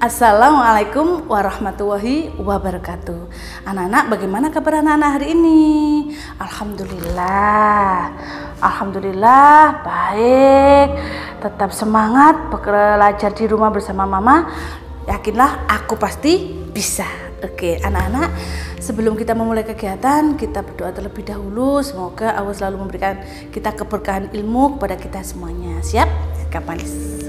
Assalamualaikum warahmatullahi wabarakatuh. Anak-anak, bagaimana kabar anak-anak hari ini? Alhamdulillah. Alhamdulillah baik. Tetap semangat belajar di rumah bersama mama. Yakinlah aku pasti bisa. Oke, anak-anak, sebelum kita memulai kegiatan, kita berdoa terlebih dahulu. Semoga Allah selalu memberikan kita keberkahan ilmu kepada kita semuanya. Siap? Kapanis.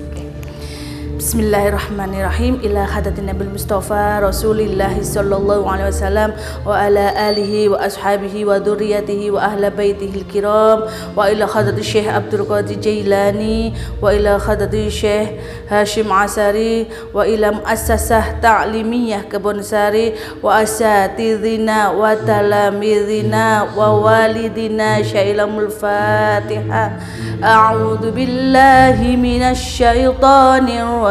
بسم الله الرحمن الرحيم إلى حضرة النبي المصطفى رسول الله صلى الله عليه وسلم وعلى آله وأصحابه وذريته وأهل بيته الكرام وإلى حضرة الشيخ عبد القادر جيلاني وإلى حضرة الشيخ هاشم عساري وإلى مؤسسة تعليمية كبنساري وأساتذنا وتلاميذنا ووالدنا شيلم الفاتحة أعوذ بالله من الشيطان الرجيم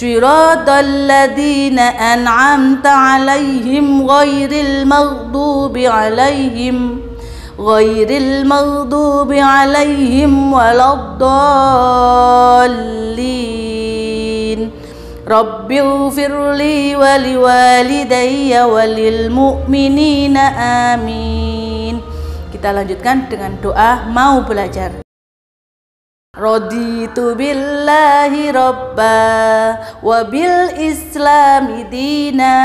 صراط الذين أنعمت عليهم غير المغضوب عليهم غير المغضوب عليهم ولا الضالين رب اغفر لي ولوالدي وللمؤمنين آمين Kita lanjutkan dengan doa mau belajar. Raditu billahi rabba wa bil islami dina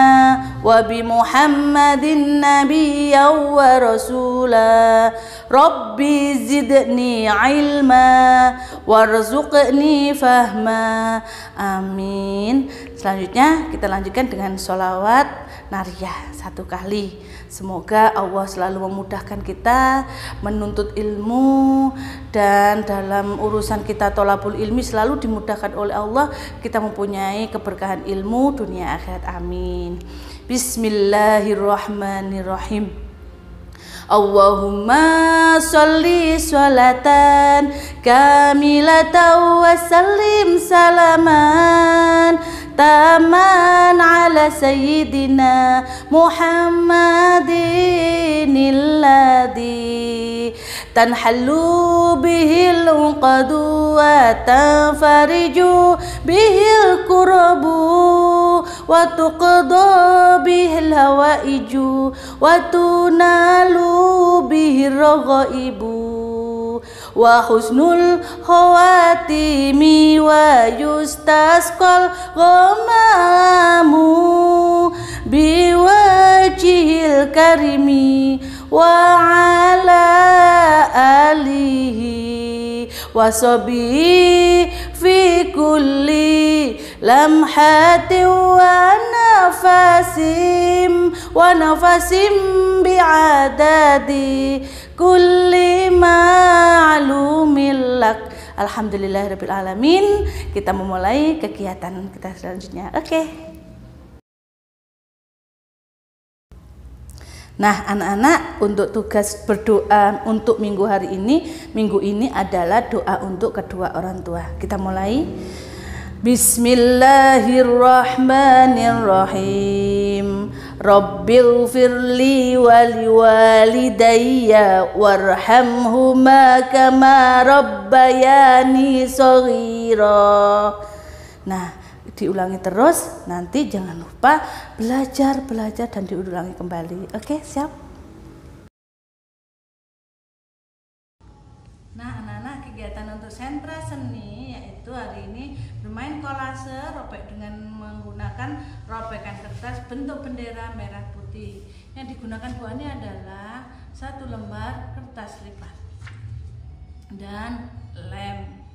wa bi muhammadin nabiyya wa rasula. Rabbi zidni ilma warzuqni fahma. Amin. Selanjutnya kita lanjutkan dengan sholawat nariyah satu kali Semoga Allah selalu memudahkan kita menuntut ilmu dan dalam urusan kita tolabul ilmi selalu dimudahkan oleh Allah kita mempunyai keberkahan ilmu dunia akhirat amin. Bismillahirrahmanirrahim. Allahumma salli salatan kamilatan wa sallim salaman تاما على سيدنا محمد الذي تنحل به العقد وتنفرج به الكرب وتقضى به الهوائج وتنال به الرغائب. Wa husnul khawatimi wa yustasqal ghamamu biwajhil karimi wa ala alihi wa fi kulli lamhatin wa nafasim wa nafasim bi'adadi kulli ma'lumin alamin. Kita memulai kegiatan kita selanjutnya. Oke. Okay. Nah, anak-anak untuk tugas berdoa untuk minggu hari ini, minggu ini adalah doa untuk kedua orang tua. Kita mulai. Bismillahirrahmanirrahim. Rabbil firli wali walidayya warhamhuma kama rabbayani saghira. Nah, diulangi terus, nanti jangan lupa belajar, belajar dan diulangi kembali. Oke, siap? Sentra seni yaitu hari ini bermain kolase robek dengan menggunakan robekan kertas bentuk bendera merah putih. Yang digunakan buahnya adalah satu lembar kertas lipat dan lem.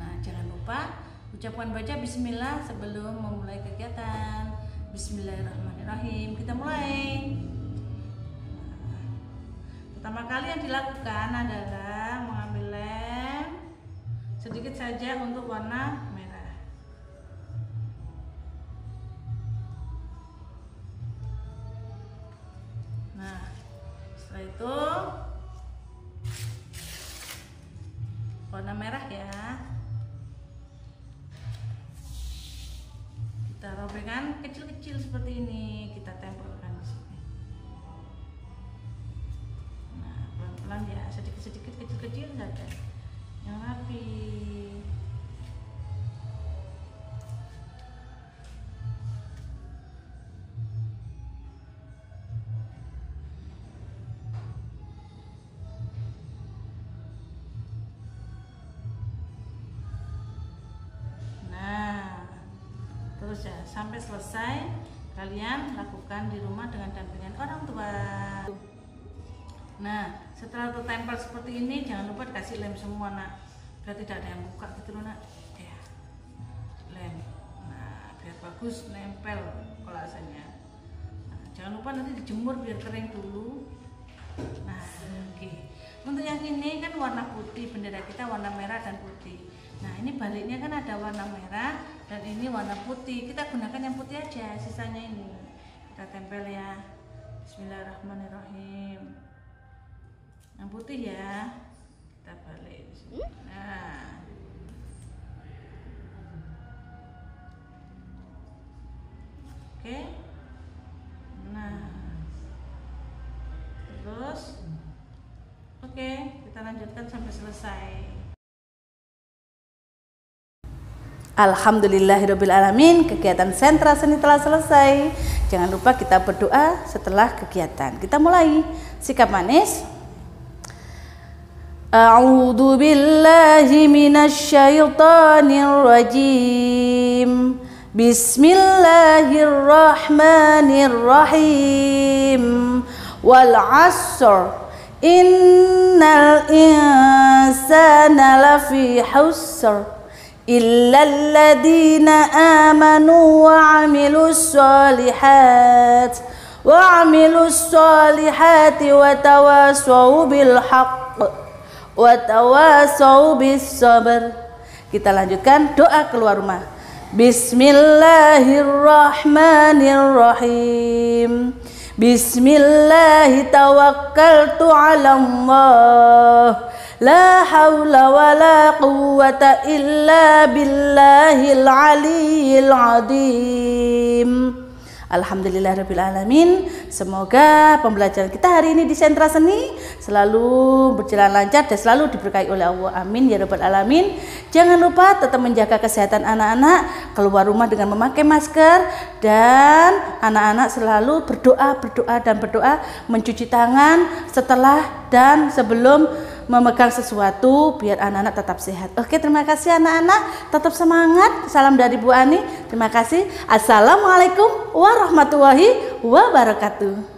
Nah, jangan lupa ucapkan baca bismillah sebelum memulai kegiatan. Bismillahirrahmanirrahim. Kita mulai. Pertama kali yang dilakukan adalah sedikit saja untuk warna merah. Nah setelah itu warna merah ya. Kita robekkan kecil-kecil seperti ini kita tempelkan. Terus ya sampai selesai kalian lakukan di rumah dengan dampingan orang tua. Nah setelah tertempel seperti ini jangan lupa dikasih lem semua nak. Biar tidak ada yang buka gitu loh nak. Ya lem. Nah biar bagus nempel kolasenya nah, jangan lupa nanti dijemur biar kering dulu. Nah oke. Okay. untuk yang ini kan warna putih bendera kita warna merah dan putih Nah ini baliknya kan ada warna merah dan ini warna putih. Kita gunakan yang putih aja, sisanya ini kita tempel ya. Bismillahirrahmanirrahim. Yang putih ya, kita balik. Nah. Oke. Nah. Terus. Oke, kita lanjutkan sampai selesai. Alhamdulillahirrahmanirrahim Kegiatan sentra seni telah selesai. Jangan lupa kita berdoa setelah kegiatan. Kita mulai. Sikap manis. A'udhu billahi minasyaitanir rajim. Bismillahirrahmanirrahim. Wal asr. Innal insana lafi husr إلا الذين آمنوا وعملوا الصالحات وعملوا الصالحات وتواصوا بالحق وتواصوا بالصبر. Kita lanjutkan doa keluar rumah. Bismillahirrahmanirrahim. Bismillah tawakkaltu ala Allah. لا حول ولا قوة إلا بالله العلي العظيم Alhamdulillahirrahmanirrahim Semoga pembelajaran kita hari ini di Sentra Seni Selalu berjalan lancar dan selalu diberkahi oleh Allah. Amin Ya Rabbal Alamin. Jangan lupa tetap menjaga kesehatan anak-anak Keluar rumah dengan memakai masker Dan anak-anak selalu berdoa, berdoa dan berdoa Mencuci tangan setelah dan sebelum memegang sesuatu biar anak-anak tetap sehat. Oke, terima kasih anak-anak. Tetap semangat. Salam dari Bu Ani. Terima kasih. Assalamualaikum warahmatullahi wabarakatuh.